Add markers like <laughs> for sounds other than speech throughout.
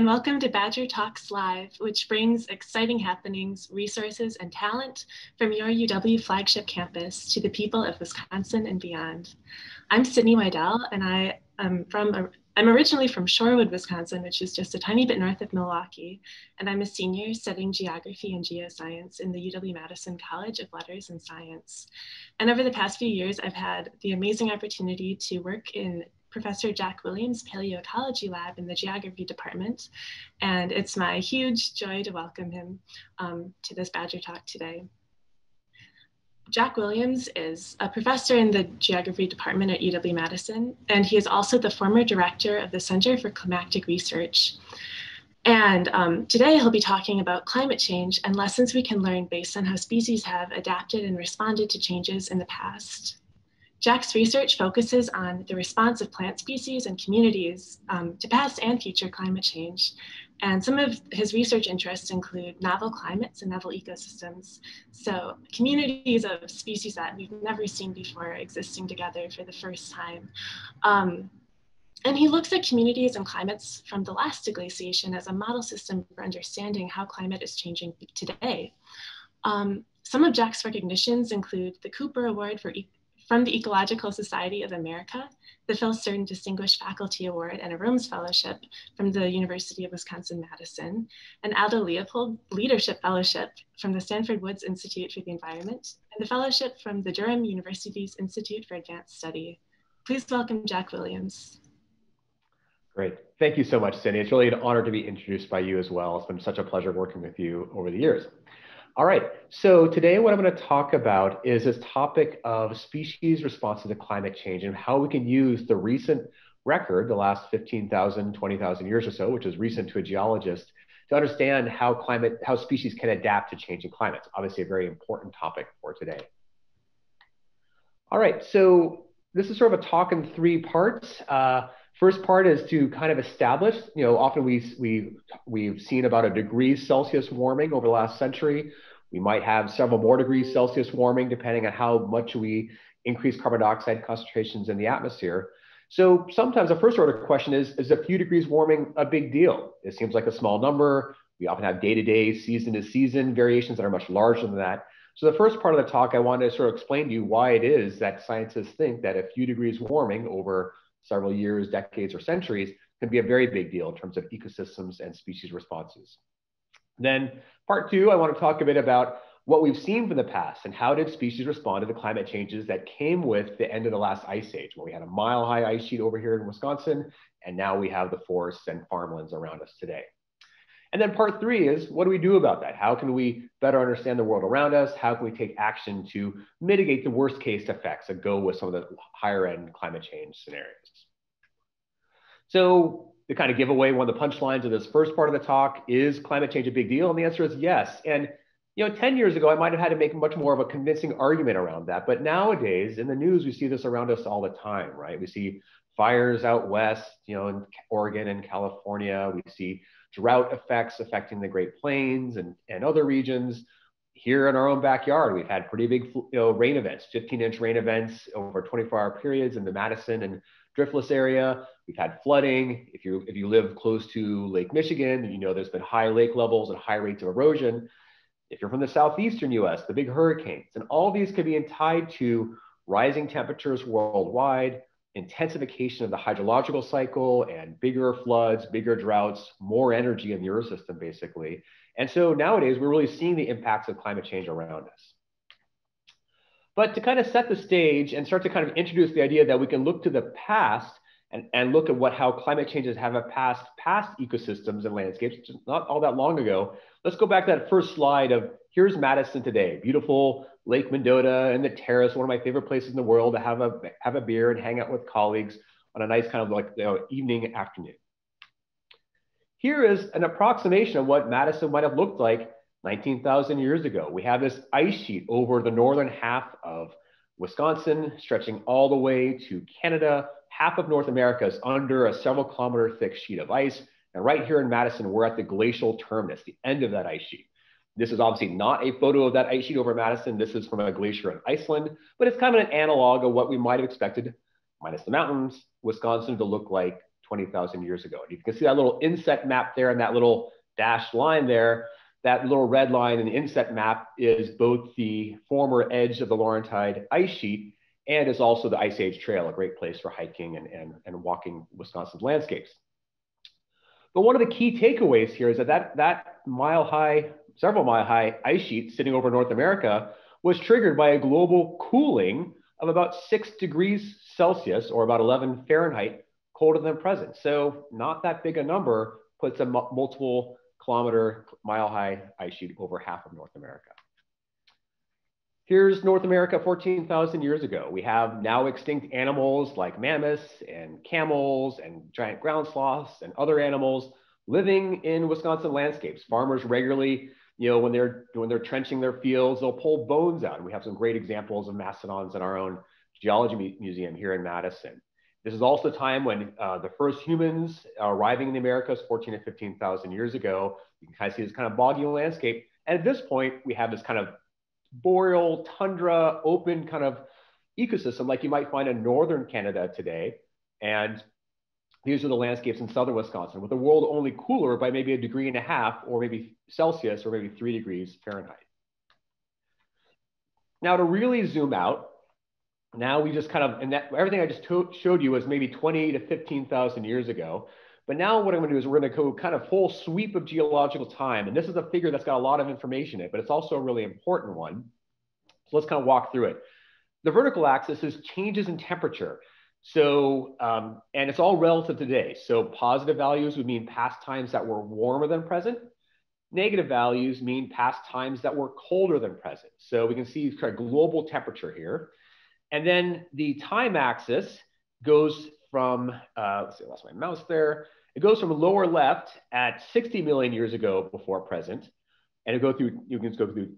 And welcome to Badger Talks Live, which brings exciting happenings, resources, and talent from your UW flagship campus to the people of Wisconsin and beyond. I'm Sydney Wydell, and I am from I'm originally from Shorewood, Wisconsin, which is just a tiny bit north of Milwaukee, and I'm a senior studying geography and geoscience in the UW-Madison College of Letters and Science. And over the past few years, I've had the amazing opportunity to work in Professor Jack Williams' Paleoecology Lab in the Geography Department. And it's my huge joy to welcome him um, to this Badger Talk today. Jack Williams is a professor in the Geography Department at UW-Madison, and he is also the former director of the Center for Climatic Research. And um, today he'll be talking about climate change and lessons we can learn based on how species have adapted and responded to changes in the past. Jack's research focuses on the response of plant species and communities um, to past and future climate change. And some of his research interests include novel climates and novel ecosystems. So communities of species that we've never seen before existing together for the first time. Um, and he looks at communities and climates from the last deglaciation as a model system for understanding how climate is changing today. Um, some of Jack's recognitions include the Cooper Award for e from the Ecological Society of America, the Phil Certain Distinguished Faculty Award and a Romnes Fellowship from the University of Wisconsin-Madison, an Aldo Leopold Leadership Fellowship from the Stanford Woods Institute for the Environment, and the fellowship from the Durham University's Institute for Advanced Study. Please welcome Jack Williams. Great. Thank you so much, Cindy. It's really an honor to be introduced by you as well. It's been such a pleasure working with you over the years. All right, so today what I'm going to talk about is this topic of species responses to climate change and how we can use the recent record, the last 15,000, 20,000 years or so, which is recent to a geologist, to understand how climate, how species can adapt to changing climates. Obviously a very important topic for today. All right, so this is sort of a talk in three parts. Uh, First part is to kind of establish, you know, often we, we, we've seen about a degree Celsius warming over the last century. We might have several more degrees Celsius warming depending on how much we increase carbon dioxide concentrations in the atmosphere. So sometimes the first order question is, is a few degrees warming a big deal? It seems like a small number. We often have day-to-day, season-to-season variations that are much larger than that. So the first part of the talk, I wanted to sort of explain to you why it is that scientists think that a few degrees warming over several years, decades, or centuries can be a very big deal in terms of ecosystems and species responses. Then part two, I want to talk a bit about what we've seen from the past and how did species respond to the climate changes that came with the end of the last ice age, when we had a mile high ice sheet over here in Wisconsin, and now we have the forests and farmlands around us today. And then part three is what do we do about that? How can we better understand the world around us? How can we take action to mitigate the worst case effects that go with some of the higher end climate change scenarios? So to kind of give away one of the punchlines of this first part of the talk, is climate change a big deal? And the answer is yes. And you know, 10 years ago, I might have had to make much more of a convincing argument around that. But nowadays, in the news, we see this around us all the time, right? We see fires out west, you know, in Oregon and California. We see drought effects affecting the Great Plains and, and other regions. Here in our own backyard, we've had pretty big you know, rain events, 15 inch rain events over 24 hour periods in the Madison and Driftless area. We've had flooding. If you if you live close to Lake Michigan, you know there's been high lake levels and high rates of erosion. If you're from the southeastern U.S., the big hurricanes, and all these could be tied to rising temperatures worldwide, intensification of the hydrological cycle, and bigger floods, bigger droughts, more energy in the Earth system, basically. And so nowadays, we're really seeing the impacts of climate change around us. But to kind of set the stage and start to kind of introduce the idea that we can look to the past and, and look at what how climate changes have a past past ecosystems and landscapes, not all that long ago. Let's go back to that first slide of here's Madison today, beautiful Lake Mendota and the terrace, one of my favorite places in the world to have a have a beer and hang out with colleagues on a nice kind of like you know, evening afternoon. Here is an approximation of what Madison might have looked like 19,000 years ago. We have this ice sheet over the northern half of Wisconsin, stretching all the way to Canada. Half of North America is under a several kilometer thick sheet of ice. And right here in Madison, we're at the glacial terminus, the end of that ice sheet. This is obviously not a photo of that ice sheet over Madison. This is from a glacier in Iceland, but it's kind of an analog of what we might have expected, minus the mountains, Wisconsin to look like 20,000 years ago. And you can see that little inset map there and that little dashed line there. That little red line in the inset map is both the former edge of the Laurentide ice sheet and is also the Ice Age Trail, a great place for hiking and, and, and walking Wisconsin's landscapes. But one of the key takeaways here is that that, that mile high, several mile high ice sheet sitting over North America was triggered by a global cooling of about six degrees Celsius or about 11 Fahrenheit colder than present. So not that big a number puts a multiple kilometer mile high ice sheet over half of North America. Here's North America 14,000 years ago. We have now extinct animals like mammoths and camels and giant ground sloths and other animals living in Wisconsin landscapes. Farmers regularly, you know, when they're when they're trenching their fields, they'll pull bones out. And we have some great examples of mastodons in our own geology museum here in Madison. This is also the time when uh, the first humans arriving in the Americas 14 to 15,000 years ago. You can kind of see this kind of boggy landscape. And at this point, we have this kind of boreal, tundra, open kind of ecosystem like you might find in northern Canada today. And these are the landscapes in southern Wisconsin, with the world only cooler by maybe a degree and a half, or maybe Celsius, or maybe three degrees Fahrenheit. Now, to really zoom out, now we just kind of, and that, everything I just showed you was maybe 20 to 15,000 years ago. But now what I'm gonna do is we're gonna go kind of full sweep of geological time. And this is a figure that's got a lot of information in it, but it's also a really important one. So let's kind of walk through it. The vertical axis is changes in temperature. So, um, and it's all relative to today. So positive values would mean past times that were warmer than present. Negative values mean past times that were colder than present. So we can see kind of global temperature here. And then the time axis goes from, uh, let's see, I lost my mouse there. It goes from lower left at 60 million years ago before present, and it go through, you can go through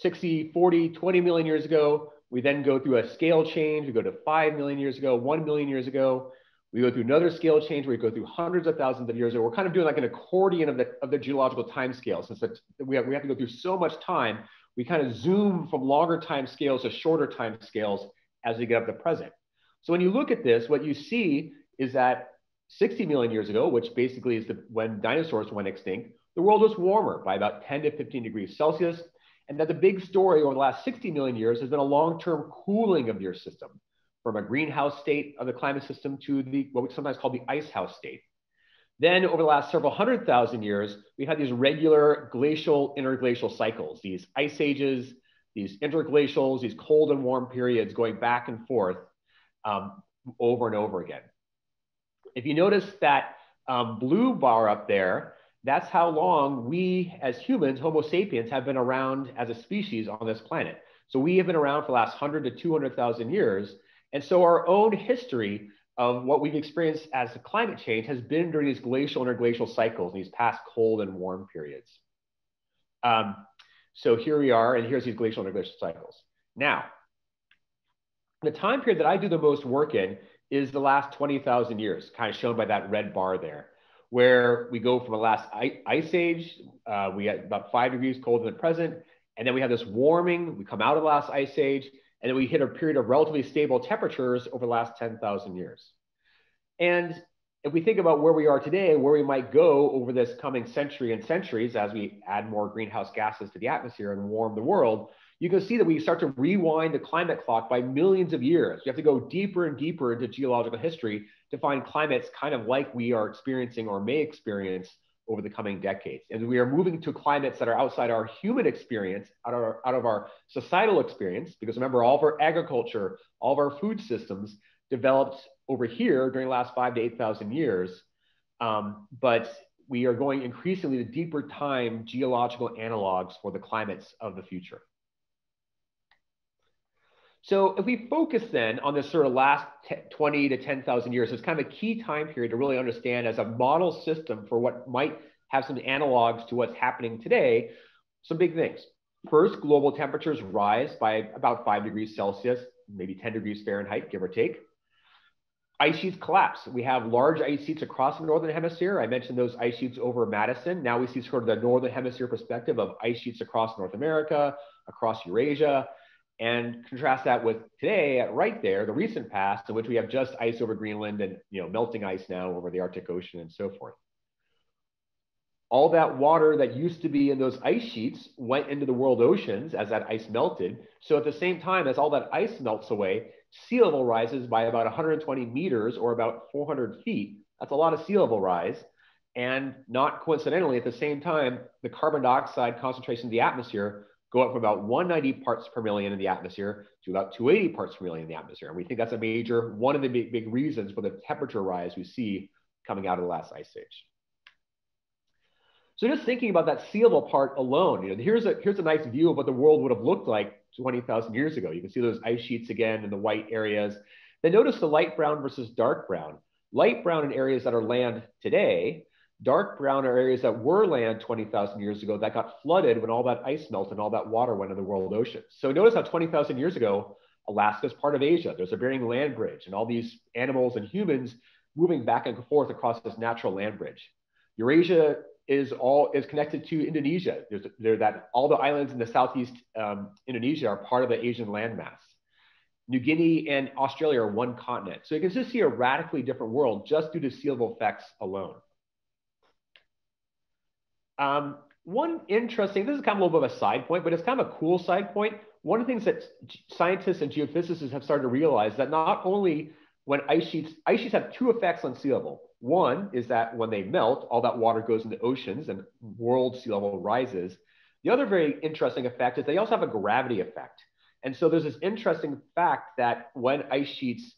60, 40, 20 million years ago. We then go through a scale change. We go to 5 million years ago, 1 million years ago. We go through another scale change where we go through hundreds of thousands of years. Ago. We're kind of doing like an accordion of the, of the geological time scale. Since we have, we have to go through so much time, we kind of zoom from longer time scales to shorter time scales as we get up to present. So when you look at this, what you see is that 60 million years ago, which basically is the, when dinosaurs went extinct, the world was warmer by about 10 to 15 degrees Celsius. And that the big story over the last 60 million years has been a long-term cooling of your system from a greenhouse state of the climate system to the what we sometimes call the ice house state. Then over the last several hundred thousand years, we've had these regular glacial interglacial cycles, these ice ages, these interglacials, these cold and warm periods going back and forth um, over and over again. If you notice that um, blue bar up there, that's how long we as humans, Homo sapiens, have been around as a species on this planet. So we have been around for the last 100 to 200,000 years. And so our own history of what we've experienced as climate change has been during these glacial interglacial cycles, these past cold and warm periods. Um, so here we are, and here's these glacial and interglacial cycles. Now, the time period that I do the most work in is the last 20,000 years, kind of shown by that red bar there, where we go from the last ice age, uh, we had about five degrees colder than present, and then we have this warming, we come out of the last ice age, and then we hit a period of relatively stable temperatures over the last 10,000 years. And if we think about where we are today, where we might go over this coming century and centuries as we add more greenhouse gases to the atmosphere and warm the world, you can see that we start to rewind the climate clock by millions of years. You have to go deeper and deeper into geological history to find climates kind of like we are experiencing or may experience over the coming decades. And we are moving to climates that are outside our human experience, out of our, out of our societal experience, because remember, all of our agriculture, all of our food systems developed over here during the last five to 8,000 years. Um, but we are going increasingly to deeper time geological analogs for the climates of the future. So if we focus then on this sort of last 20 to 10,000 years, it's kind of a key time period to really understand as a model system for what might have some analogs to what's happening today, some big things. First, global temperatures rise by about five degrees Celsius, maybe 10 degrees Fahrenheit, give or take. Ice sheets collapse. We have large ice sheets across the Northern Hemisphere. I mentioned those ice sheets over Madison. Now we see sort of the Northern Hemisphere perspective of ice sheets across North America, across Eurasia, and contrast that with today, right there, the recent past, in which we have just ice over Greenland and you know melting ice now over the Arctic Ocean and so forth. All that water that used to be in those ice sheets went into the world oceans as that ice melted. So at the same time as all that ice melts away, sea level rises by about 120 meters or about 400 feet. That's a lot of sea level rise. And not coincidentally, at the same time, the carbon dioxide concentration in the atmosphere go up from about 190 parts per million in the atmosphere to about 280 parts per million in the atmosphere. And we think that's a major, one of the big, big reasons for the temperature rise we see coming out of the last ice age. So just thinking about that sea level part alone, you know, here's a here's a nice view of what the world would have looked like 20,000 years ago. You can see those ice sheets again in the white areas. Then notice the light brown versus dark brown. Light brown in areas that are land today, dark brown are areas that were land 20,000 years ago that got flooded when all that ice melted and all that water went into the world ocean. So notice how 20,000 years ago, Alaska is part of Asia. There's a Bering land bridge and all these animals and humans moving back and forth across this natural land bridge. Eurasia is all is connected to Indonesia. There's there that all the islands in the southeast um, Indonesia are part of the Asian landmass. New Guinea and Australia are one continent. So you can just see a radically different world just due to sea level effects alone. Um, one interesting, this is kind of a little bit of a side point, but it's kind of a cool side point. One of the things that scientists and geophysicists have started to realize is that not only when ice sheets, ice sheets have two effects on sea level. One is that when they melt, all that water goes into oceans and world sea level rises. The other very interesting effect is they also have a gravity effect. And so there's this interesting fact that when ice sheets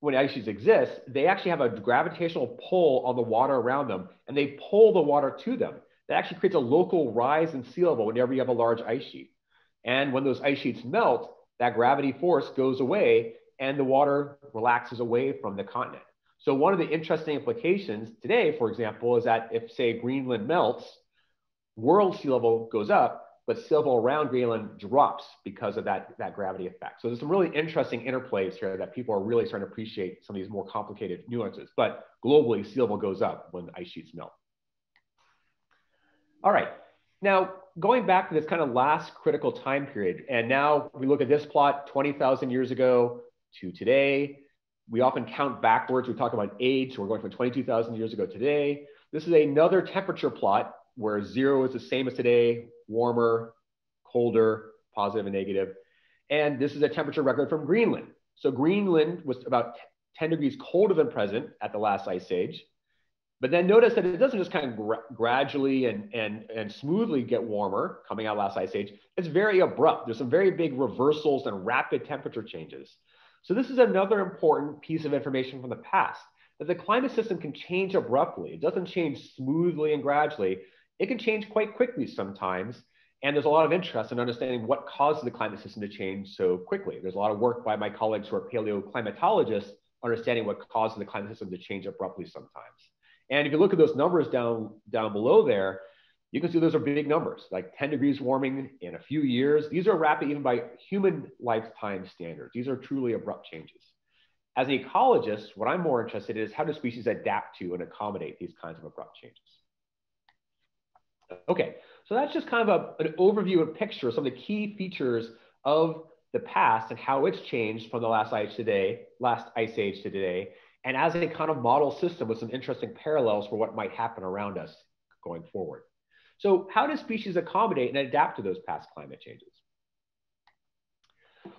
when ice sheets exist, they actually have a gravitational pull on the water around them and they pull the water to them. That actually creates a local rise in sea level whenever you have a large ice sheet. And when those ice sheets melt, that gravity force goes away and the water relaxes away from the continent. So one of the interesting implications today, for example, is that if say Greenland melts, world sea level goes up, but sea level around Greenland drops because of that, that gravity effect. So there's some really interesting interplays here that people are really starting to appreciate some of these more complicated nuances. But globally, sea level goes up when ice sheets melt. All right, now going back to this kind of last critical time period, and now we look at this plot 20,000 years ago to today, we often count backwards. We talk about age. So we're going from 22,000 years ago today. This is another temperature plot where zero is the same as today, warmer, colder, positive and negative. And this is a temperature record from Greenland. So Greenland was about 10 degrees colder than present at the last ice age. But then notice that it doesn't just kind of gra gradually and, and, and smoothly get warmer coming out of last ice age. It's very abrupt. There's some very big reversals and rapid temperature changes. So this is another important piece of information from the past, that the climate system can change abruptly. It doesn't change smoothly and gradually. It can change quite quickly sometimes. And there's a lot of interest in understanding what causes the climate system to change so quickly. There's a lot of work by my colleagues who are paleoclimatologists understanding what causes the climate system to change abruptly sometimes. And if you look at those numbers down, down below there, you can see those are big numbers, like 10 degrees warming in a few years. These are rapid even by human lifetime standards. These are truly abrupt changes. As an ecologist, what I'm more interested in is how do species adapt to and accommodate these kinds of abrupt changes? Okay, so that's just kind of a, an overview and picture of some of the key features of the past and how it's changed from the last ice today, last ice age to today, and as a kind of model system with some interesting parallels for what might happen around us going forward. So how do species accommodate and adapt to those past climate changes?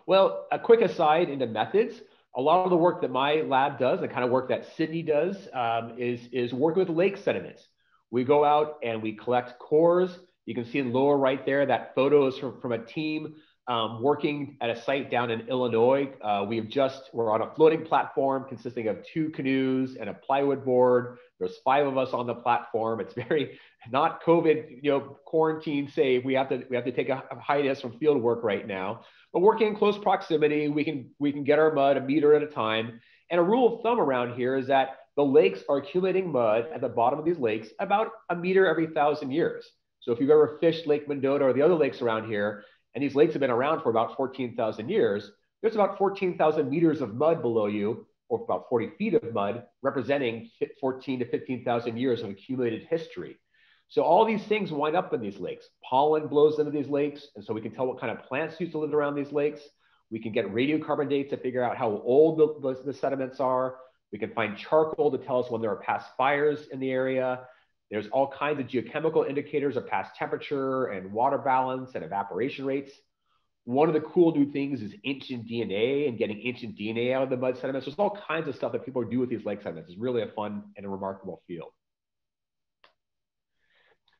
Well, a quick aside into methods. A lot of the work that my lab does, the kind of work that Sydney does, um, is, is working with lake sediments. We go out and we collect cores. You can see in lower right there, that photo is from, from a team um, working at a site down in Illinois. Uh, we've just, we're on a floating platform consisting of two canoes and a plywood board. There's five of us on the platform. It's very not COVID, you know, quarantine safe. We have to, we have to take a, a hiatus from field work right now, but working in close proximity, we can, we can get our mud a meter at a time. And a rule of thumb around here is that the lakes are accumulating mud at the bottom of these lakes about a meter every thousand years. So if you've ever fished Lake Mendota or the other lakes around here, and these lakes have been around for about 14,000 years, there's about 14,000 meters of mud below you, or about 40 feet of mud, representing 14 to 15,000 years of accumulated history. So all these things wind up in these lakes. Pollen blows into these lakes, and so we can tell what kind of plants used to live around these lakes. We can get radiocarbon dates to figure out how old the, the, the sediments are. We can find charcoal to tell us when there are past fires in the area. There's all kinds of geochemical indicators of past temperature and water balance and evaporation rates. One of the cool new things is ancient DNA and getting ancient DNA out of the mud sediments. There's all kinds of stuff that people do with these lake sediments. It's really a fun and a remarkable field.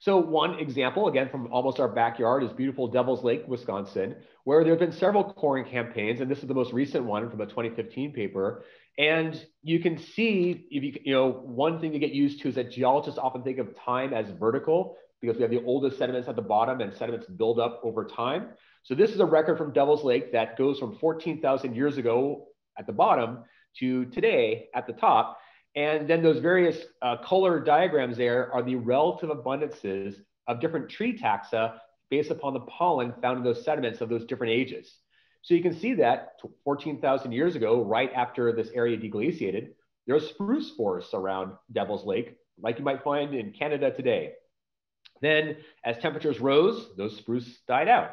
So one example, again, from almost our backyard is beautiful Devil's Lake, Wisconsin, where there have been several coring campaigns, and this is the most recent one from a 2015 paper. And you can see, if you, you know, one thing to get used to is that geologists often think of time as vertical because we have the oldest sediments at the bottom and sediments build up over time. So this is a record from Devil's Lake that goes from 14,000 years ago at the bottom to today at the top. And then those various uh, color diagrams there are the relative abundances of different tree taxa based upon the pollen found in those sediments of those different ages. So you can see that 14,000 years ago, right after this area deglaciated, there are spruce forests around Devil's Lake, like you might find in Canada today. Then as temperatures rose, those spruce died out.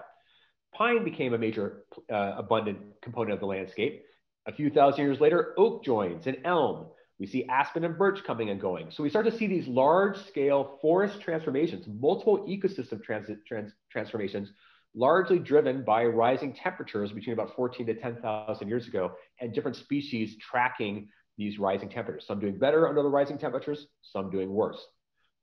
Pine became a major uh, abundant component of the landscape. A few thousand years later, oak joins and elm. We see aspen and birch coming and going. So we start to see these large scale forest transformations, multiple ecosystem trans trans transformations, largely driven by rising temperatures between about 14 to 10,000 years ago and different species tracking these rising temperatures. Some doing better under the rising temperatures, some doing worse.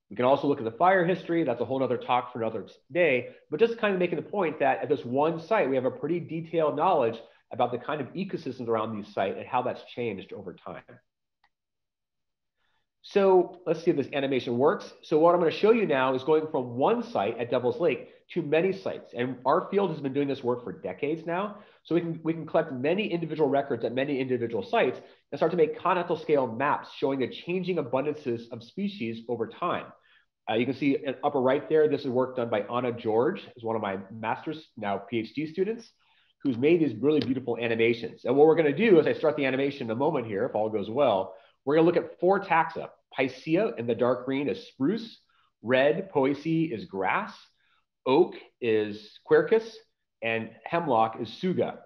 We can also look at the fire history. That's a whole other talk for another day, but just kind of making the point that at this one site, we have a pretty detailed knowledge about the kind of ecosystems around these sites and how that's changed over time. So let's see if this animation works. So what I'm going to show you now is going from one site at Devil's Lake to many sites. And our field has been doing this work for decades now. So we can, we can collect many individual records at many individual sites and start to make continental scale maps showing the changing abundances of species over time. Uh, you can see upper right there, this is work done by Anna George, is one of my master's, now PhD students, who's made these really beautiful animations. And what we're gonna do as I start the animation in a moment here, if all goes well, we're gonna look at four taxa. Picea in the dark green is spruce, red Poaceae is grass, oak is quercus, and hemlock is Tsuga.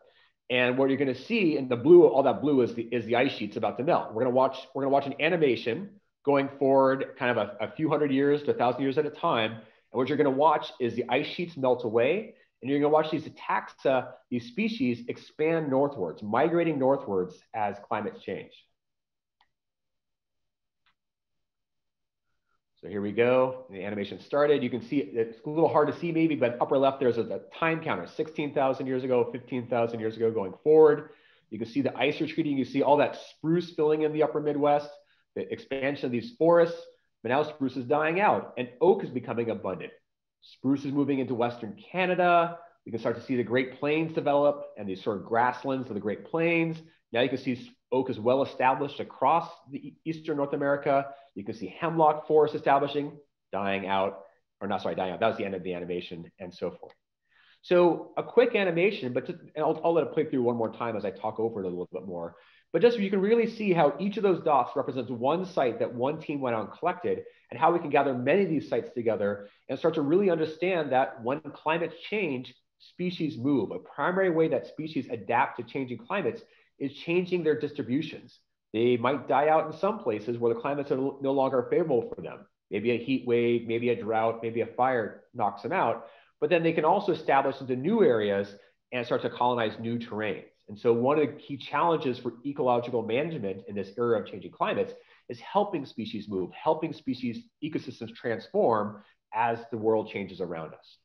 And what you're going to see in the blue, all that blue is the, is the ice sheets about to melt. We're going to watch, we're going to watch an animation going forward kind of a, a few hundred years to a thousand years at a time. And what you're going to watch is the ice sheets melt away. And you're going to watch these taxa, these species expand northwards, migrating northwards as climates change. So here we go. The animation started. You can see it's a little hard to see maybe, but upper left there's a, time counter, 16,000 years ago, 15,000 years ago going forward. You can see the ice retreating. You see all that spruce filling in the upper Midwest, the expansion of these forests. But now spruce is dying out and oak is becoming abundant. Spruce is moving into Western Canada. We can start to see the Great Plains develop and these sort of grasslands of the Great Plains. Now you can see oak is well established across the Eastern North America. You can see hemlock forest establishing, dying out, or not sorry, dying out. That was the end of the animation and so forth. So a quick animation, but I'll, I'll let it play through one more time as I talk over it a little bit more. But just so you can really see how each of those dots represents one site that one team went out and collected and how we can gather many of these sites together and start to really understand that when climates change, species move. A primary way that species adapt to changing climates is changing their distributions. They might die out in some places where the climates are no longer favorable for them. Maybe a heat wave, maybe a drought, maybe a fire knocks them out. But then they can also establish into new areas and start to colonize new terrains. And so one of the key challenges for ecological management in this era of changing climates is helping species move, helping species ecosystems transform as the world changes around us.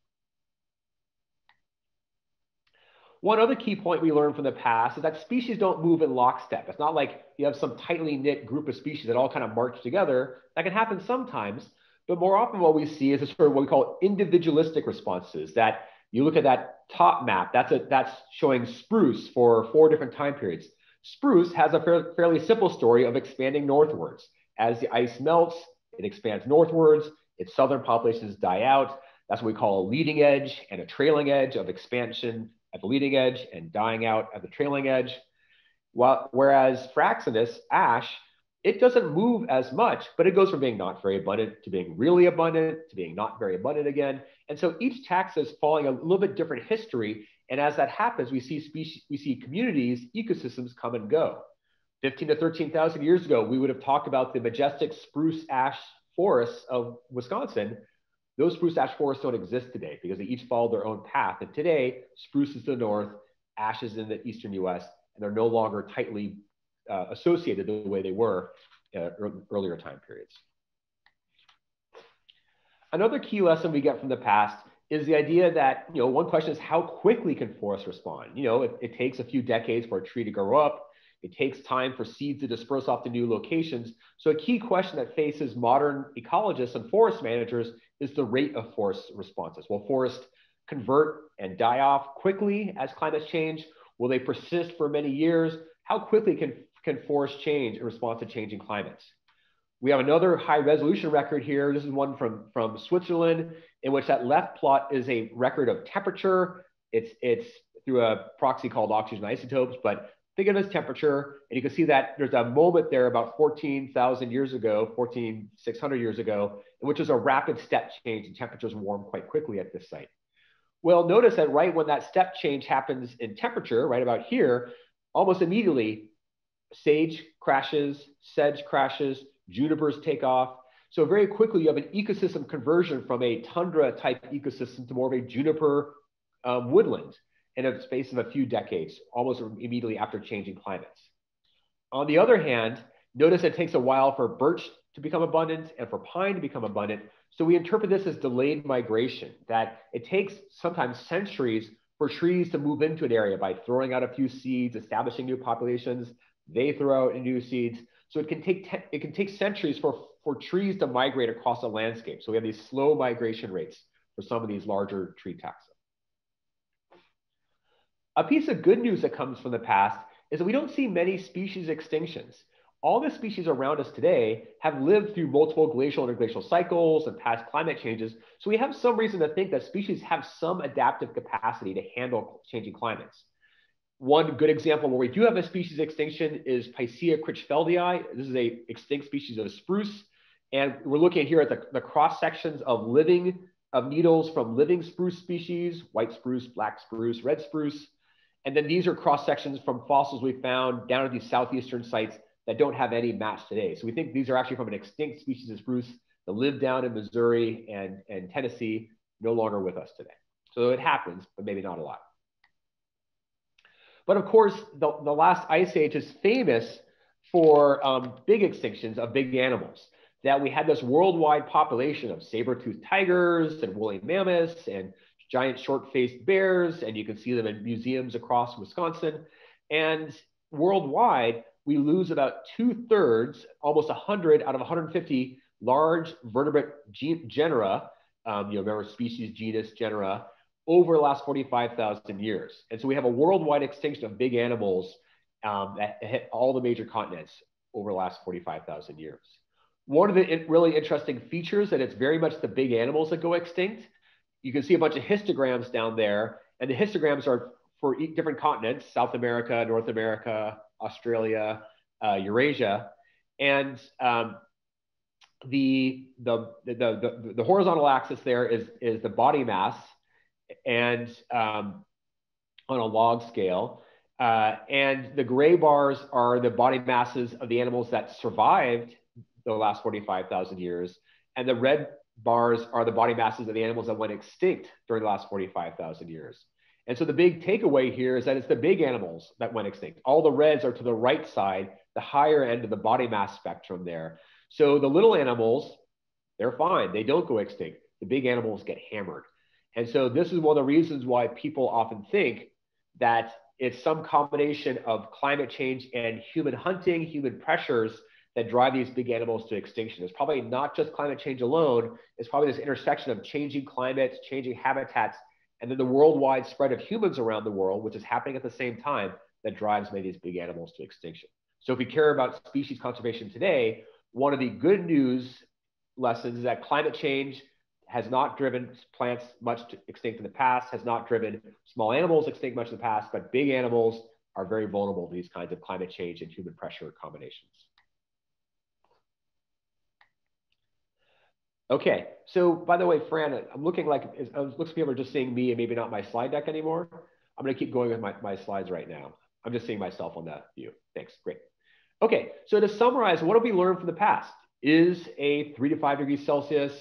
One other key point we learned from the past is that species don't move in lockstep. It's not like you have some tightly knit group of species that all kind of march together. That can happen sometimes, but more often what we see is a sort of what we call individualistic responses that you look at that top map, that's, a, that's showing spruce for four different time periods. Spruce has a fair, fairly simple story of expanding northwards. As the ice melts, it expands northwards, its southern populations die out. That's what we call a leading edge and a trailing edge of expansion at the leading edge and dying out at the trailing edge. While, whereas Fraxinus, ash, it doesn't move as much, but it goes from being not very abundant to being really abundant to being not very abundant again. And so each taxa is following a little bit different history. And as that happens, we see species, we see communities, ecosystems come and go. 15 to 13,000 years ago, we would have talked about the majestic spruce ash forests of Wisconsin. Those spruce ash forests don't exist today because they each follow their own path. And today, spruce is the north, ash is in the eastern US, and they're no longer tightly uh, associated the way they were uh, earlier time periods. Another key lesson we get from the past is the idea that, you know, one question is how quickly can forests respond? You know, it, it takes a few decades for a tree to grow up. It takes time for seeds to disperse off to new locations. So a key question that faces modern ecologists and forest managers is the rate of forest responses. Will forests convert and die off quickly as climates change? Will they persist for many years? How quickly can can force change in response to changing climates. We have another high resolution record here. This is one from, from Switzerland, in which that left plot is a record of temperature. It's, it's through a proxy called oxygen isotopes, but think of it as temperature. And you can see that there's a moment there about 14,000 years ago, 14,600 years ago, which is a rapid step change and temperatures warm quite quickly at this site. Well, notice that right when that step change happens in temperature, right about here, almost immediately sage crashes, sedge crashes, junipers take off. So very quickly, you have an ecosystem conversion from a tundra type ecosystem to more of a juniper um, woodland in a space of a few decades, almost immediately after changing climates. On the other hand, notice it takes a while for birch to become abundant and for pine to become abundant. So we interpret this as delayed migration, that it takes sometimes centuries for trees to move into an area by throwing out a few seeds, establishing new populations, they throw out new seeds. So it can take it can take centuries for, for trees to migrate across a landscape. So we have these slow migration rates for some of these larger tree taxa. A piece of good news that comes from the past is that we don't see many species extinctions. All the species around us today have lived through multiple glacial and interglacial cycles and past climate changes. So we have some reason to think that species have some adaptive capacity to handle changing climates. One good example where we do have a species extinction is Picea critchfieldii. This is a extinct species of spruce. And we're looking here at the, the cross sections of living of needles from living spruce species, white spruce, black spruce, red spruce. And then these are cross sections from fossils we found down at these southeastern sites that don't have any match today. So we think these are actually from an extinct species of spruce that lived down in Missouri and, and Tennessee, no longer with us today. So it happens, but maybe not a lot. But of course, the, the last ice age is famous for um, big extinctions of big animals. That we had this worldwide population of saber-toothed tigers and woolly mammoths and giant short-faced bears, and you can see them in museums across Wisconsin. And worldwide, we lose about two-thirds, almost 100 out of 150 large vertebrate genera, um, you know, remember species, genus, genera, over the last 45,000 years. And so we have a worldwide extinction of big animals um, that hit all the major continents over the last 45,000 years. One of the really interesting features that it's very much the big animals that go extinct. You can see a bunch of histograms down there, and the histograms are for different continents, South America, North America, Australia, uh, Eurasia. And um, the, the, the, the, the horizontal axis there is, is the body mass and um, on a log scale. Uh, and the gray bars are the body masses of the animals that survived the last 45,000 years. And the red bars are the body masses of the animals that went extinct during the last 45,000 years. And so the big takeaway here is that it's the big animals that went extinct. All the reds are to the right side, the higher end of the body mass spectrum there. So the little animals, they're fine. They don't go extinct. The big animals get hammered. And so this is one of the reasons why people often think that it's some combination of climate change and human hunting, human pressures that drive these big animals to extinction. It's probably not just climate change alone. It's probably this intersection of changing climates, changing habitats, and then the worldwide spread of humans around the world, which is happening at the same time, that drives many of these big animals to extinction. So if we care about species conservation today, one of the good news lessons is that climate change has not driven plants much extinct in the past, has not driven small animals extinct much in the past, but big animals are very vulnerable to these kinds of climate change and human pressure combinations. Okay, so by the way, Fran, I'm looking like it looks like people are just seeing me and maybe not my slide deck anymore. I'm going to keep going with my, my slides right now. I'm just seeing myself on that view. Thanks, great. Okay, so to summarize, what have we learned from the past? Is a three to five degrees Celsius,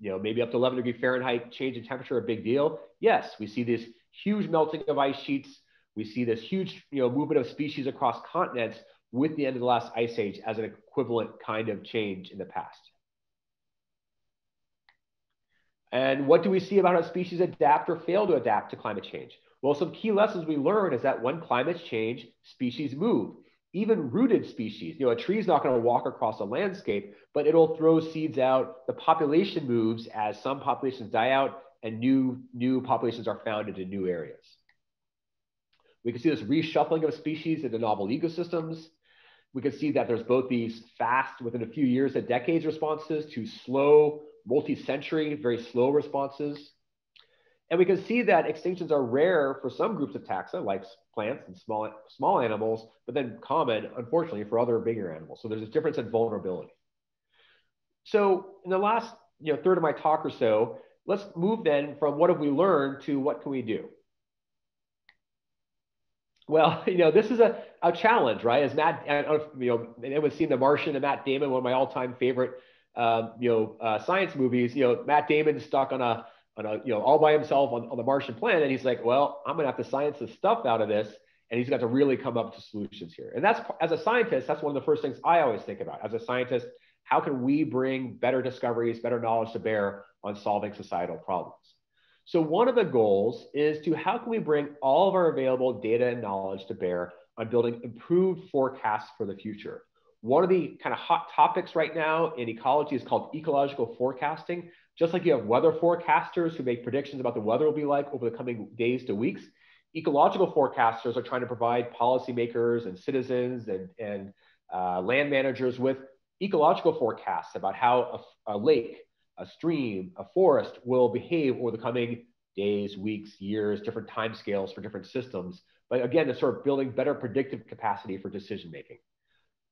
you know, maybe up to 11 degree Fahrenheit change in temperature a big deal? Yes, we see this huge melting of ice sheets. We see this huge, you know, movement of species across continents with the end of the last ice age as an equivalent kind of change in the past. And what do we see about how species adapt or fail to adapt to climate change? Well, some key lessons we learn is that when climates change, species move. Even rooted species, you know, a tree is not going to walk across a landscape, but it'll throw seeds out. The population moves as some populations die out and new, new populations are found into new areas. We can see this reshuffling of species into novel ecosystems. We can see that there's both these fast, within a few years and decades responses to slow, multi-century, very slow responses. And we can see that extinctions are rare for some groups of taxa, like plants and small, small animals, but then common, unfortunately, for other bigger animals. So there's a difference in vulnerability. So in the last you know, third of my talk or so, let's move then from what have we learned to what can we do? Well, <laughs> you know, this is a, a challenge, right? As Matt, uh, you know, anyone's seen The Martian and Matt Damon, one of my all-time favorite, um, you know, uh, science movies. You know, Matt Damon's stuck on a on a, you know, all by himself on, on the Martian planet. And he's like, well, I'm gonna have to science the stuff out of this. And he's got to really come up to solutions here. And that's, as a scientist, that's one of the first things I always think about. As a scientist, how can we bring better discoveries, better knowledge to bear on solving societal problems? So one of the goals is to how can we bring all of our available data and knowledge to bear on building improved forecasts for the future. One of the kind of hot topics right now in ecology is called ecological forecasting. Just like you have weather forecasters who make predictions about the weather will be like over the coming days to weeks, ecological forecasters are trying to provide policymakers and citizens and, and uh, land managers with ecological forecasts about how a, a, lake, a stream, a forest will behave over the coming days, weeks, years, different timescales for different systems. But again, to sort of building better predictive capacity for decision making.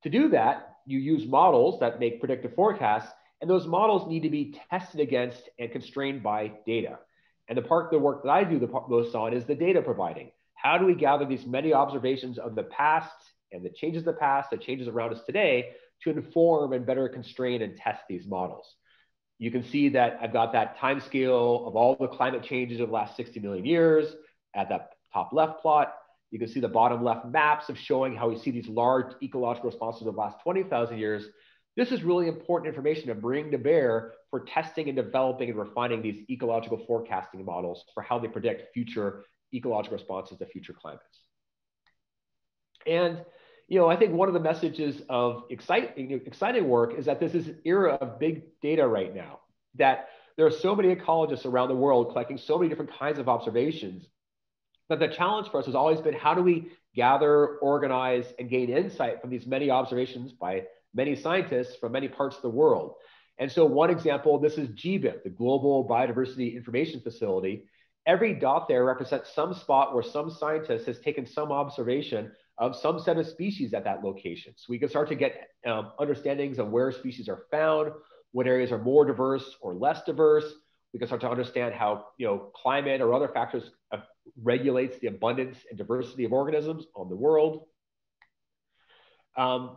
To do that, you use models that make predictive forecasts and those models need to be tested against and constrained by data. And the part of the work that I do the most on is the data providing. How do we gather these many observations of the past and the changes in the past, the changes around us today to inform and better constrain and test these models? You can see that I've got that time scale of all the climate changes of the last 60 million years at that top left plot. You can see the bottom left maps of showing how we see these large ecological responses of the last 20,000 years this is really important information to bring to bear for testing and developing and refining these ecological forecasting models for how they predict future ecological responses to future climates. And you know, I think one of the messages of exciting, exciting work is that this is an era of big data right now, that there are so many ecologists around the world collecting so many different kinds of observations that the challenge for us has always been how do we gather, organize, and gain insight from these many observations by many scientists from many parts of the world. And so one example, this is GBIF, the Global Biodiversity Information Facility. Every dot there represents some spot where some scientist has taken some observation of some set of species at that location. So we can start to get um, understandings of where species are found, what areas are more diverse or less diverse. We can start to understand how you know climate or other factors uh, regulates the abundance and diversity of organisms on the world. Um,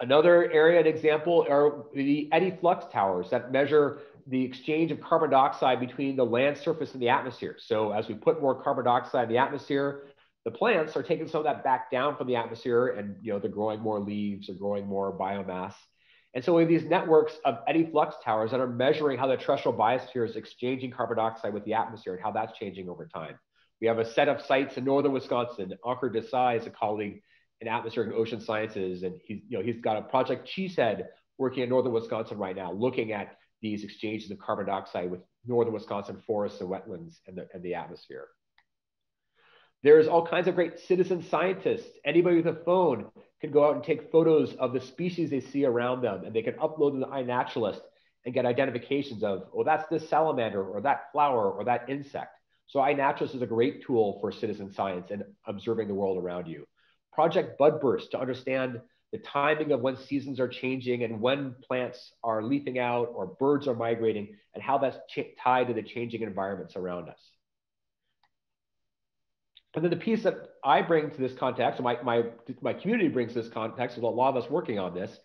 Another area, an example, are the eddy flux towers that measure the exchange of carbon dioxide between the land surface and the atmosphere. So as we put more carbon dioxide in the atmosphere, the plants are taking some of that back down from the atmosphere and you know they're growing more leaves or growing more biomass. And so we have these networks of eddy flux towers that are measuring how the terrestrial biosphere is exchanging carbon dioxide with the atmosphere and how that's changing over time. We have a set of sites in northern Wisconsin. Ankur Desai is a colleague in atmospheric and ocean sciences. And he's, you know, he's got a project Cheesehead working in northern Wisconsin right now, looking at these exchanges of carbon dioxide with northern Wisconsin forests and wetlands and the, and the atmosphere. There's all kinds of great citizen scientists. Anybody with a phone can go out and take photos of the species they see around them, and they can upload them to iNaturalist and get identifications of, oh, that's this salamander or that flower or that insect. So iNaturalist is a great tool for citizen science and observing the world around you. Project Budburst to understand the timing of when seasons are changing and when plants are leafing out or birds are migrating and how that's tied to the changing environments around us. And then the piece that I bring to this context, my, my, my community brings this context, with a lot of us working on this,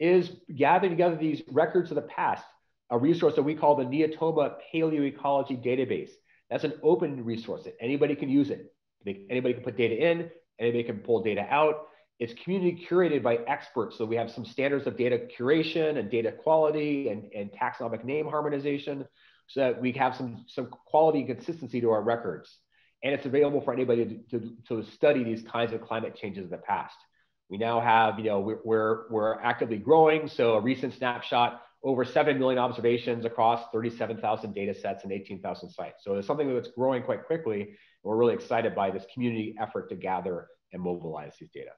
is gathering together these records of the past, a resource that we call the Neotoma Paleoecology Database. That's an open resource that anybody can use it. Anybody can put data in, anybody can pull data out. It's community curated by experts. So we have some standards of data curation and data quality and, and taxonomic name harmonization so that we have some, some quality and consistency to our records. And it's available for anybody to, to, to study these kinds of climate changes in the past. We now have, you know, we're, we're, actively growing. So a recent snapshot, over 7 million observations across 37,000 data sets and 18,000 sites. So it's something that's growing quite quickly. And we're really excited by this community effort to gather and mobilize these data.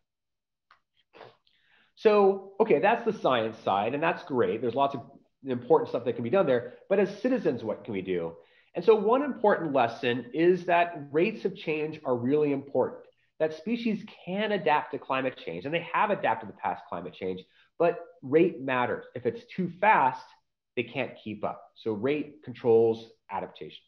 So, okay, that's the science side, and that's great. There's lots of important stuff that can be done there. But as citizens, what can we do? And so, one important lesson is that rates of change are really important. That species can adapt to climate change, and they have adapted to past climate change, but rate matters. If it's too fast, they can't keep up. So, rate controls adaptation.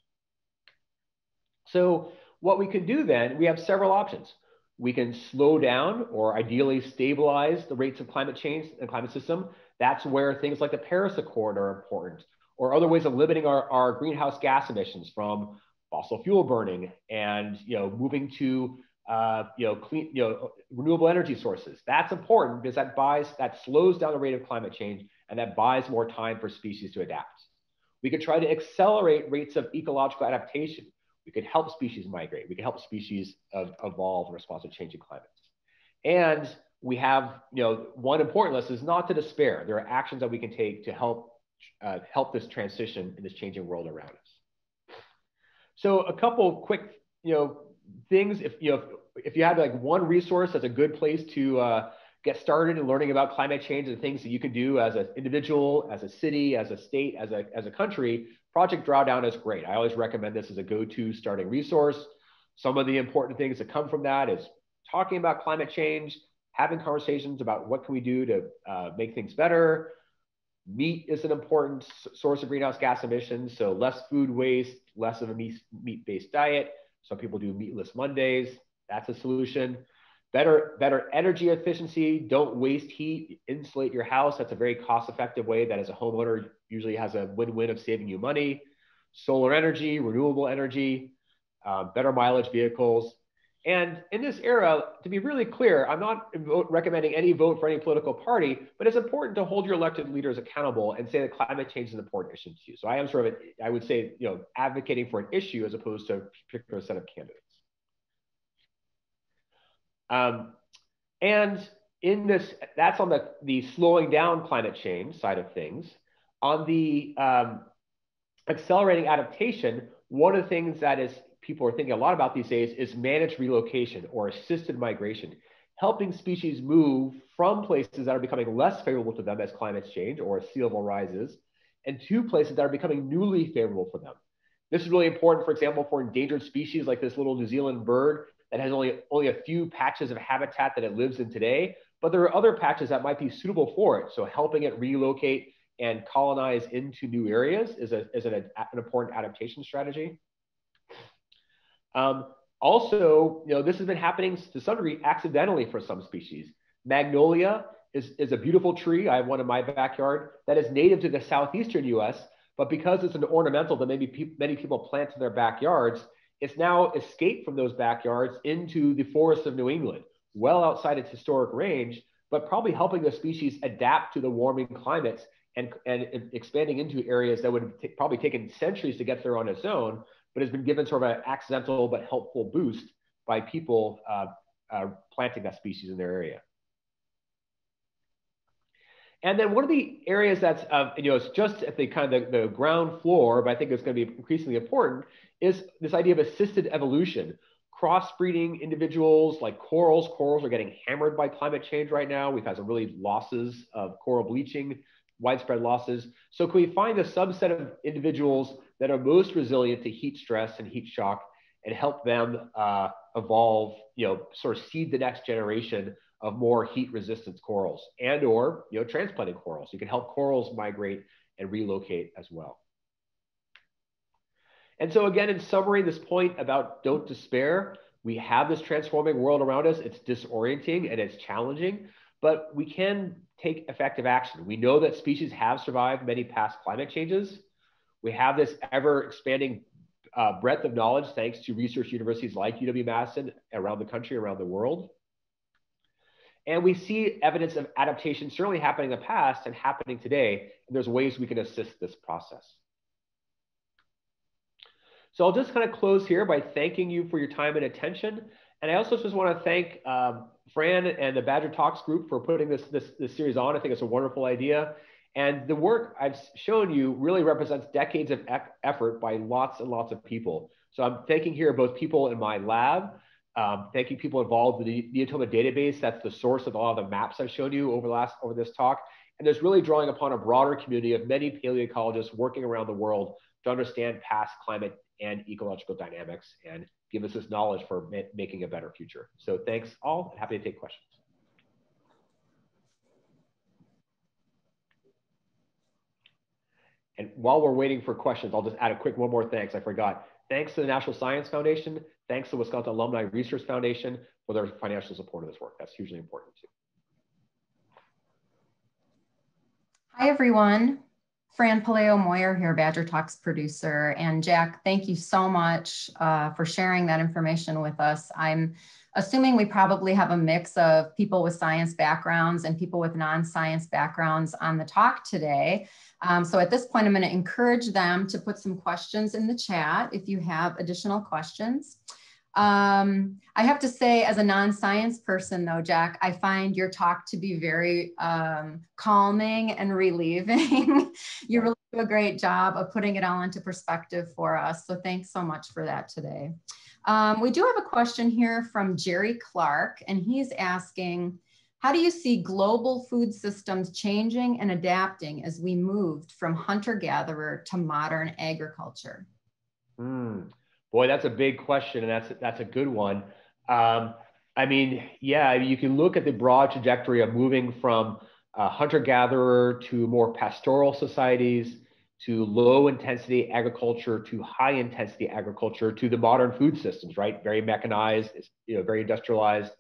So, what we can do then, we have several options we can slow down or ideally stabilize the rates of climate change and climate system. That's where things like the Paris Accord are important, or other ways of limiting our, our greenhouse gas emissions from fossil fuel burning and you know moving to uh, you know clean you know renewable energy sources. That's important because that buys that slows down the rate of climate change and that buys more time for species to adapt. We could try to accelerate rates of ecological adaptation we could help species migrate. We could help species evolve in response to changing climates. And we have, you know, one important lesson is not to despair. There are actions that we can take to help uh, help this transition in this changing world around us. So a couple quick, you know, things. If you know, if, if you had like one resource that's a good place to uh, get started in learning about climate change and things that you can do as an individual, as a city, as a state, as a, as a country Project Drawdown is great. I always recommend this as a go-to starting resource. Some of the important things that come from that is talking about climate change, having conversations about what can we do to uh, make things better. Meat is an important source of greenhouse gas emissions, so less food waste, less of a meat-based diet. Some people do meatless Mondays. That's a solution. Better, better energy efficiency. Don't waste heat. Insulate your house. That's a very cost-effective way that as a homeowner usually has a win-win of saving you money. Solar energy, renewable energy, uh, better mileage vehicles. And in this era, to be really clear, I'm not recommending any vote for any political party, but it's important to hold your elected leaders accountable and say that climate change is an important issue to you. So I am sort of, I would say, you know, advocating for an issue as opposed to a particular set of candidates. Um, and in this, that's on the, the slowing down climate change side of things. On the um, accelerating adaptation, one of the things that is people are thinking a lot about these days is managed relocation or assisted migration, helping species move from places that are becoming less favorable to them as climate change or sea level rises, and to places that are becoming newly favorable for them. This is really important, for example, for endangered species like this little New Zealand bird that has only, only a few patches of habitat that it lives in today, but there are other patches that might be suitable for it. So helping it relocate and colonize into new areas is, a, is an, an important adaptation strategy. Um, also, you know, this has been happening to some degree accidentally for some species. Magnolia is, is a beautiful tree. I have one in my backyard that is native to the southeastern US, but because it's an ornamental that maybe pe many people plant in their backyards, it's now escaped from those backyards into the forests of New England, well outside its historic range, but probably helping the species adapt to the warming climates and, and expanding into areas that would have t- probably taken centuries to get there on its own, but has been given sort of an accidental but helpful boost by people uh, uh, planting that species in their area. And then one of the areas that's, uh, you know, it's just at the kind of the, the ground floor, but I think it's going to be increasingly important, is this idea of assisted evolution. Crossbreeding individuals like corals. Corals are getting hammered by climate change right now. We've had some really losses of coral bleaching, widespread losses. So can we find a subset of individuals that are most resilient to heat stress and heat shock and help them uh, evolve, you know, sort of seed the next generation of more heat resistant corals and or you know transplanting corals. You can help corals migrate and relocate as well. And so again, in summary, this point about don't despair, we have this transforming world around us. It's disorienting and it's challenging, but we can take effective action. We know that species have survived many past climate changes. We have this ever expanding uh, breadth of knowledge thanks to research universities like UW-Madison around the country, around the world. And we see evidence of adaptation certainly happening in the past and happening today. And there's ways we can assist this process. So I'll just kind of close here by thanking you for your time and attention. And I also just want to thank um, Fran and the Badger Talks group for putting this, this, this series on. I think it's a wonderful idea. And the work I've shown you really represents decades of e effort by lots and lots of people. So I'm thanking here both people in my lab, um, thanking people involved with the Neotoma database. That's the source of a lot of the maps I've shown you over the last over this talk. And there's really drawing upon a broader community of many paleoecologists working around the world to understand past climate and ecological dynamics and give us this knowledge for ma making a better future. So thanks all. Happy to take questions. And while we're waiting for questions, I'll just add a quick one more thanks. I forgot. Thanks to the National Science Foundation. Thanks to the Wisconsin Alumni Research Foundation for their financial support of this work. That's hugely important too. Hi, everyone. Fran Paleo Moyer here, Badger Talks producer. And Jack, thank you so much uh, for sharing that information with us. I'm assuming we probably have a mix of people with science backgrounds and people with non-science backgrounds on the talk today. Um, so at this point, I'm gonna encourage them to put some questions in the chat if you have additional questions. Um, I have to say, as a non-science person though, Jack, I find your talk to be very um, calming and relieving. <laughs> you really do a great job of putting it all into perspective for us. So thanks so much for that today. Um, we do have a question here from Jerry Clark, and he's asking, how do you see global food systems changing and adapting as we moved from hunter-gatherer to modern agriculture? Mm. Boy, that's a big question, and that's that's a good one. Um, I mean, yeah, you can look at the broad trajectory of moving from hunter-gatherer to more pastoral societies, to low intensity agriculture, to high intensity agriculture, to the modern food systems, right? Very mechanized, you know, very industrialized.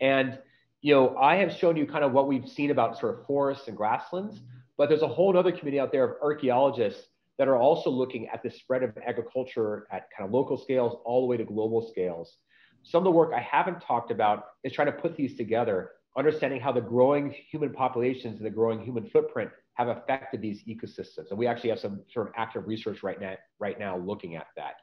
And, you know, I have shown you kind of what we've seen about sort of forests and grasslands, but there's a whole other community out there of archaeologists that are also looking at the spread of agriculture at kind of local scales all the way to global scales. Some of the work I haven't talked about is trying to put these together, understanding how the growing human populations and the growing human footprint have affected these ecosystems. And we actually have some sort of active research right now, right now looking at that.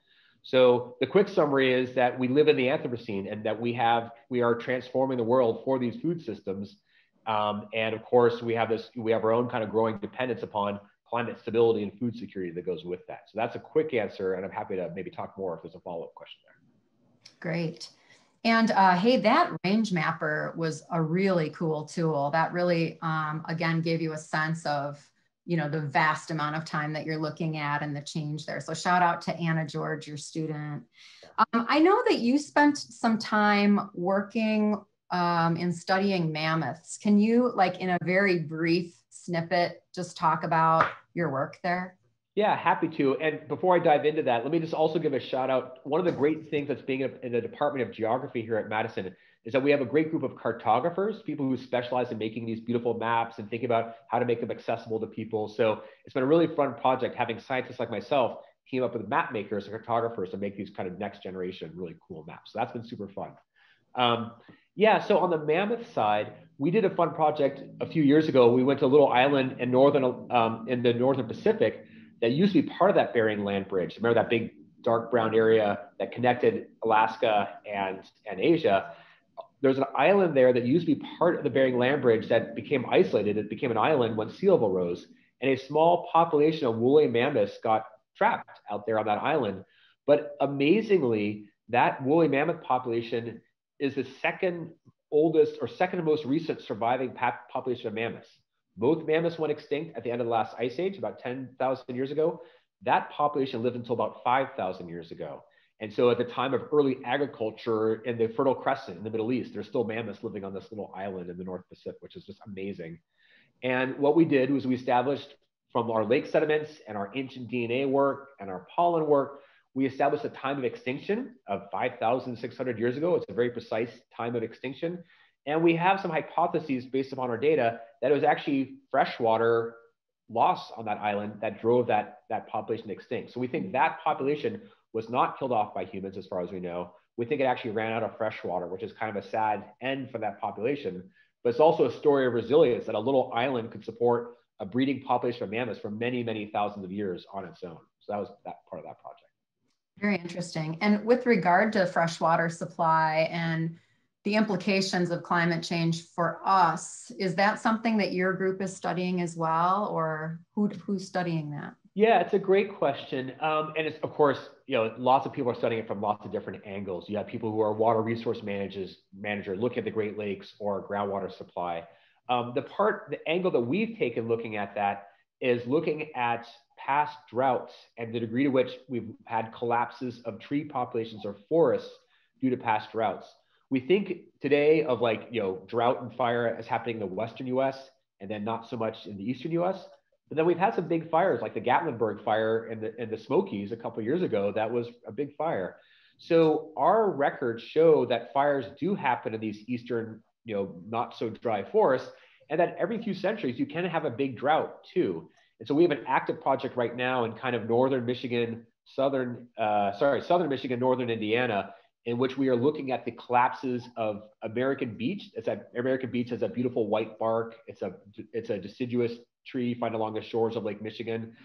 So the quick summary is that we live in the Anthropocene and that we have we are transforming the world for these food systems. Um, and of course, we have this we have our own kind of growing dependence upon climate stability and food security that goes with that. So that's a quick answer, and I'm happy to maybe talk more if there's a follow-up question there. Great. And uh, hey, that range mapper was a really cool tool. That really, um, again, gave you a sense of, you know, the vast amount of time that you're looking at and the change there. So shout out to Anna George, your student. Um, I know that you spent some time working um, in studying mammoths. Can you, like, in a very brief snippet, just talk about your work there? Yeah, happy to. And before I dive into that, let me just also give a shout out. One of the great things that's being in the Department of Geography here at Madison is that we have a great group of cartographers, people who specialize in making these beautiful maps and thinking about how to make them accessible to people. So it's been a really fun project having scientists like myself team up with map makers and cartographers to make these kind of next generation really cool maps. So that's been super fun. Um, yeah, so on the mammoth side, we did a fun project a few years ago. We went to a little island in northern um, in the northern Pacific that used to be part of that Bering Land Bridge. Remember that big dark brown area that connected Alaska and and Asia? There's an island there that used to be part of the Bering Land Bridge that became isolated. It became an island when sea level rose, and a small population of woolly mammoths got trapped out there on that island. But amazingly, that woolly mammoth population is the second oldest or second most recent surviving population of mammoths. Both mammoths went extinct at the end of the last ice age, about 10,000 years ago. That population lived until about 5,000 years ago. And so at the time of early agriculture in the Fertile Crescent in the Middle East, there's still mammoths living on this little island in the North Pacific, which is just amazing. And what we did was we established from our lake sediments and our ancient DNA work and our pollen work, we established a time of extinction of 5,600 years ago. It's a very precise time of extinction. And we have some hypotheses based upon our data that it was actually freshwater loss on that island that drove that, that population extinct. So we think that population was not killed off by humans as far as we know. We think it actually ran out of fresh water, which is kind of a sad end for that population. But it's also a story of resilience that a little island could support a breeding population of mammoths for many, many thousands of years on its own. So that was that part of that project. Very interesting. And with regard to freshwater supply and the implications of climate change for us, is that something that your group is studying as well, or who, who's studying that? Yeah, it's a great question. Um, and it's, of course, you know, lots of people are studying it from lots of different angles. You have people who are water resource managers, manager looking at the Great Lakes or groundwater supply. Um, the part, the angle that we've taken looking at that is looking at past droughts and the degree to which we've had collapses of tree populations or forests due to past droughts. We think today of like, you know, drought and fire as happening in the Western US and then not so much in the Eastern US. But then we've had some big fires like the Gatlinburg fire in the, in the Smokies a couple years ago. That was a big fire. So our records show that fires do happen in these Eastern, you know, not so dry forests. And that every few centuries, you can have a big drought too. And so we have an active project right now in kind of northern Michigan, southern, uh, sorry, southern Michigan, northern Indiana, in which we are looking at the collapses of American beech. It's that American beech has a beautiful white bark. It's a it's a deciduous tree found along the shores of Lake Michigan.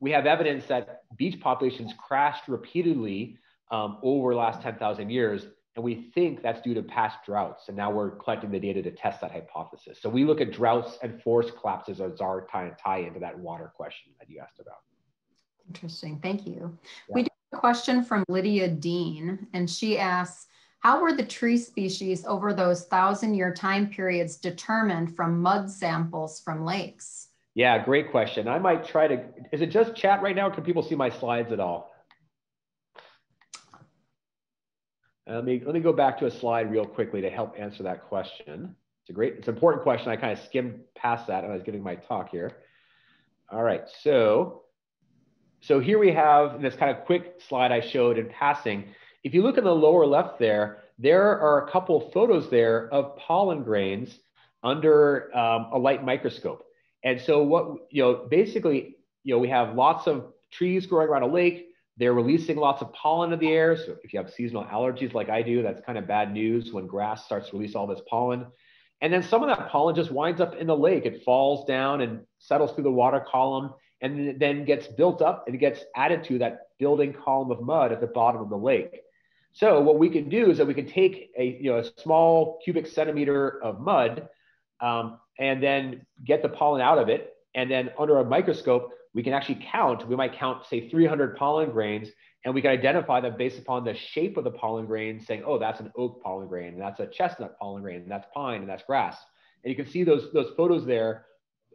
We have evidence that beech populations crashed repeatedly um, over the last 10,000 years. And we think that's due to past droughts. And now we're collecting the data to test that hypothesis. So we look at droughts and forest collapses as our tie, tie into that water question that you asked about. Interesting. Thank you. Yeah. We do have a question from Lydia Dean, and she asks, how were the tree species over those thousand year time periods determined from mud samples from lakes? Yeah, great question. I might try to, is it just chat right now? Can people see my slides at all? Let me, let me go back to a slide real quickly to help answer that question. It's a great, it's an important question. I kind of skimmed past that when I was giving my talk here. All right, so, so here we have this kind of quick slide I showed in passing. If you look in the lower left there, there are a couple photos there of pollen grains under um, a light microscope. And so what, you know, basically, you know, we have lots of trees growing around a lake. They're releasing lots of pollen into the air. So if you have seasonal allergies like I do, that's kind of bad news when grass starts to release all this pollen. And then some of that pollen just winds up in the lake. It falls down and settles through the water column and then gets built up and gets added to that building column of mud at the bottom of the lake. So what we can do is that we can take a, you know, a small cubic centimeter of mud um, and then get the pollen out of it. And then under a microscope, we can actually count, we might count, say, 300 pollen grains, and we can identify them based upon the shape of the pollen grain, saying, oh, that's an oak pollen grain, that's a chestnut pollen grain, that's pine, and that's grass. And you can see those, those photos there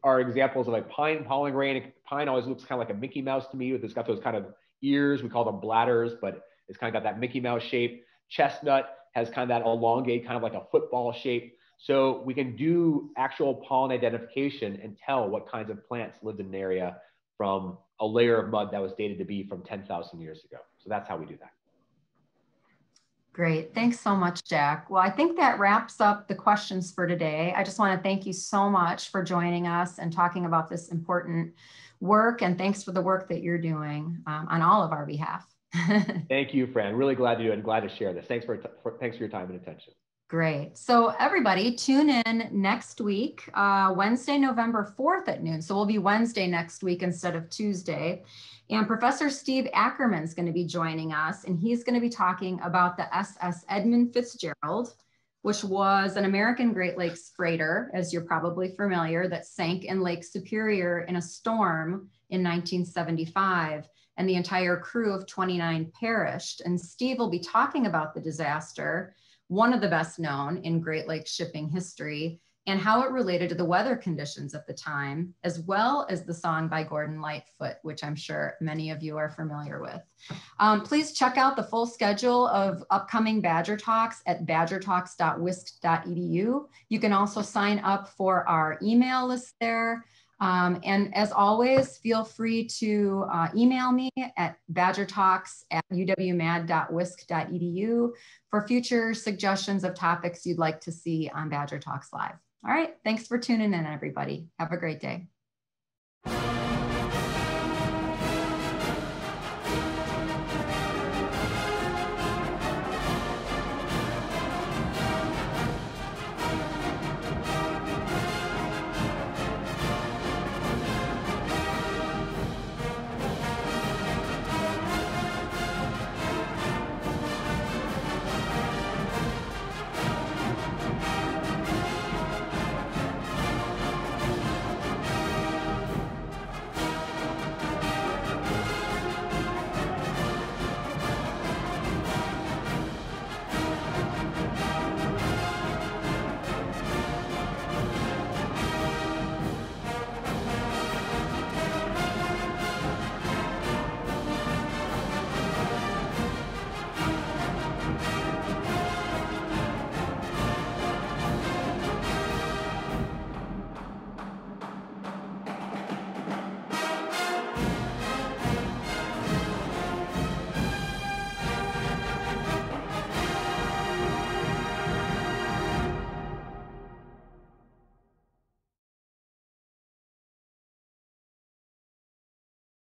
are examples of a pine pollen grain. Pine always looks kind of like a Mickey Mouse to me. with It's got those kind of ears. We call them bladders, but it's kind of got that Mickey Mouse shape. Chestnut has kind of that elongate, kind of like a football shape. So we can do actual pollen identification and tell what kinds of plants lived in an area from a layer of mud that was dated to be from 10,000 years ago. So that's how we do that. Great. Thanks so much, Jack. Well, I think that wraps up the questions for today. I just want to thank you so much for joining us and talking about this important work. And thanks for the work that you're doing um, on all of our behalf. <laughs> thank you, Fran. Really glad to do it and glad to share this. Thanks for, for, thanks for your time and attention. Great. So everybody tune in next week, uh, Wednesday, November 4th at noon. So we'll be Wednesday next week instead of Tuesday. And Professor Steve Ackerman is going to be joining us, and he's going to be talking about the SS Edmund Fitzgerald, which was an American Great Lakes freighter, as you're probably familiar, that sank in Lake Superior in a storm in 1975. And the entire crew of 29 perished. And Steve will be talking about the disaster one of the best known in Great Lakes shipping history. and how it related to the weather conditions at the time, as well as the song by Gordon Lightfoot, which I'm sure many of you are familiar with. Um, please check out the full schedule of upcoming Badger Talks at badgertalks.wisc.edu. You can also sign up for our email list there. Um, and as always, feel free to uh, email me at badgertalks at uwmad.wisc.edu for future suggestions of topics you'd like to see on Badger Talks Live. All right, thanks for tuning in, everybody. Have a great day.